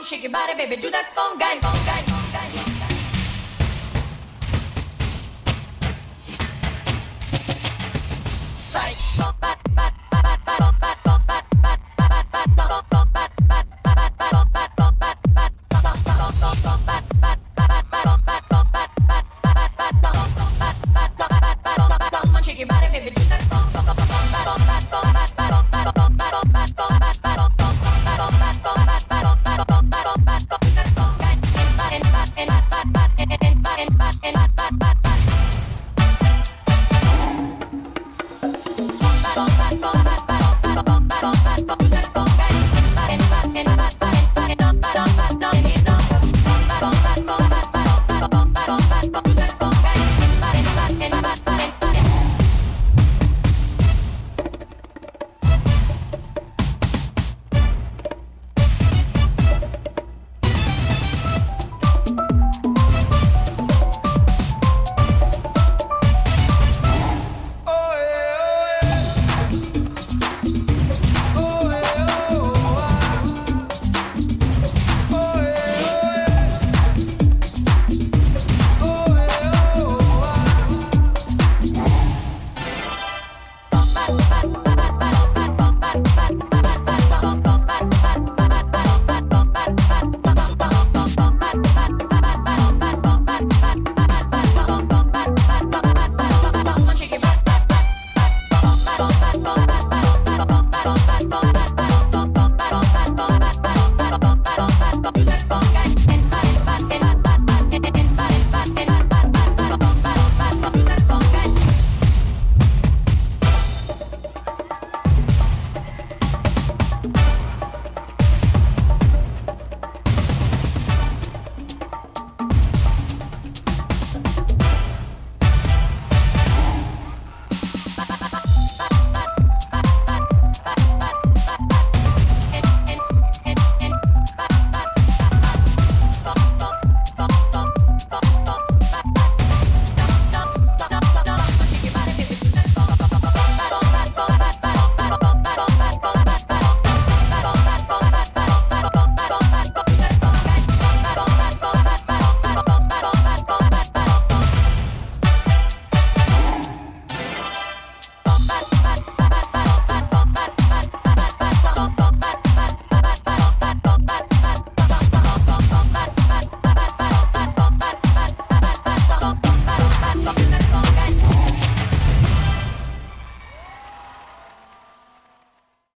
shake your body, baby, do that conga, conga,